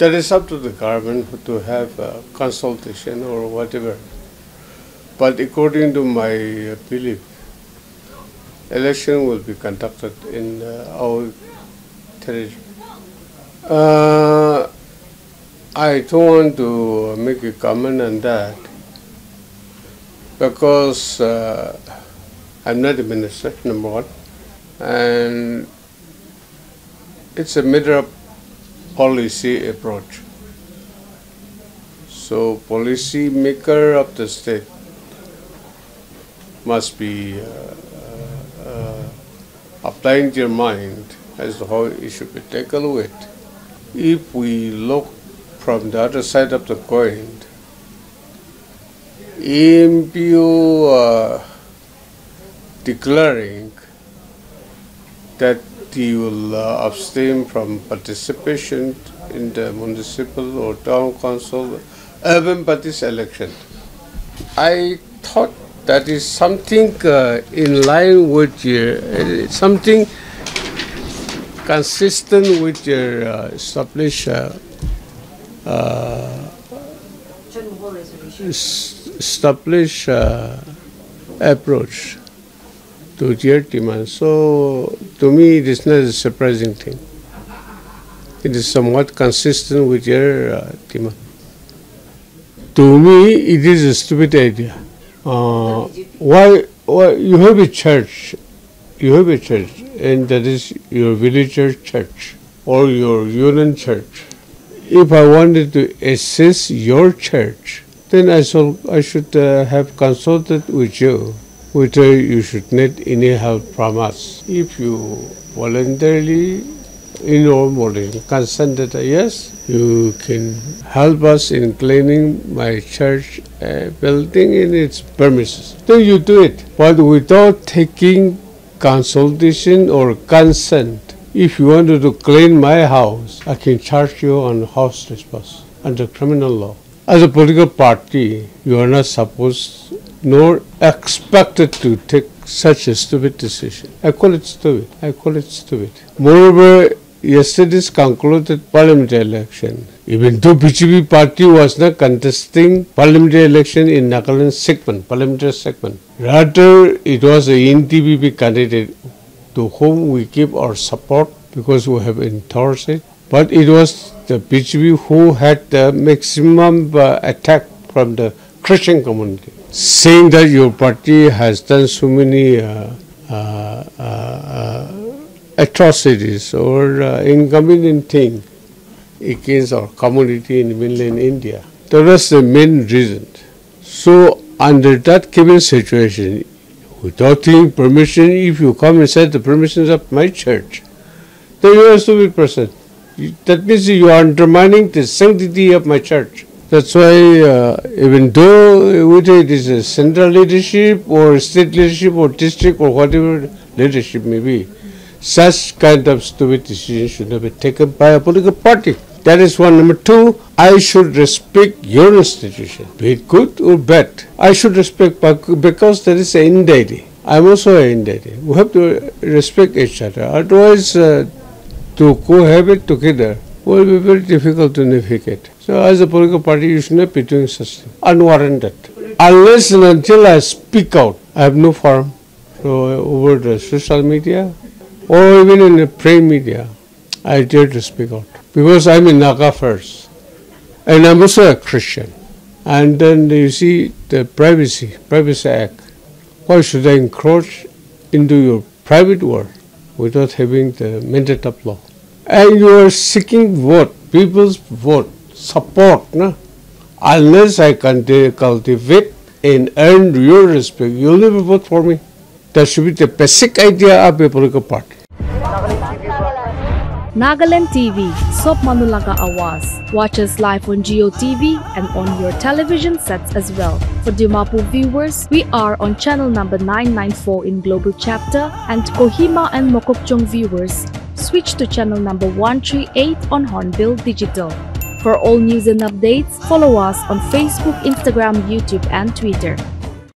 That is up to the government to have a consultation or whatever. But according to my belief, election will be conducted in uh, our territory. Uh, I don't want to make a comment on that because uh, I'm not a minister, number one, and it's a matter of policy approach. So, policy maker of the state must be uh, uh, applying their mind as to how it should be tackled with. If we look from the other side of the coin, you uh, declaring that you will uh, abstain from participation in the municipal or town council, urban parties election. I thought that is something uh, in line with your, uh, something consistent with your uh, established uh, uh, es- established uh, approach to your demand. So to me, it is not a surprising thing. It is somewhat consistent with your uh, demand. To me, it is a stupid idea. Uh, why, why? You have a church, you have a church, and that is your villager church or your union church. If I wanted to assist your church, then I should, I should uh, have consulted with you whether you should need any help from us. If you voluntarily, in your morning, consent that uh, yes, you can help us in cleaning my church uh, building in its premises, then you do it. But without taking consultation or consent, if you wanted to clean my house, I can charge you on house trespass under criminal law. As a political party, you are not supposed nor expected to take such a stupid decision. I call it stupid. I call it stupid. Moreover, yesterday's concluded parliamentary election, even though BJP party was not contesting parliamentary election in Nagaland segment, parliamentary segment, rather it was a NDPP candidate to whom we give our support because we have endorsed it. But it was the BJP who had the maximum uh, attack from the Christian community, saying that your party has done so many uh, uh, uh, atrocities or uh, inconvenient thing against our community in mainland India. That was the main reason. So under that given situation, without taking permission, if you come inside the permissions of my church, then you are a stupid person. That means you are undermining the sanctity of my church. That's why, uh, even though whether it is a central leadership or state leadership or district or whatever leadership may be, such kind of stupid decision should not be taken by a political party. That is one. Number two, I should respect your institution, be it good or bad. I should respect because there is an indictee. I'm also an indictee. We have to respect each other. Otherwise, uh, to cohabit together will be very difficult to navigate. So as a political party, you should not be doing such unwarranted. Unless and until I speak out, I have no forum so, over the social media or even in the print media. I dare to speak out because I'm in Naga first, and I'm also a Christian. And then you see the privacy, privacy act. Why should I encroach into your private world without having the mandate of law? And you are seeking vote, people's vote, support, no? Unless I can cultivate and earn your respect, you'll never vote for me. That should be the basic idea of a political party. Nagaland TV, Sop Manulaga Awas. Watch us live on Jio TV and on your television sets as well. For Dimapur viewers, we are on channel number 994 in Global Chapter, and Kohima and Mokokchung viewers, switch to channel number 138 on Hornbill Digital. For all news and updates, follow us on Facebook, Instagram, YouTube, and Twitter.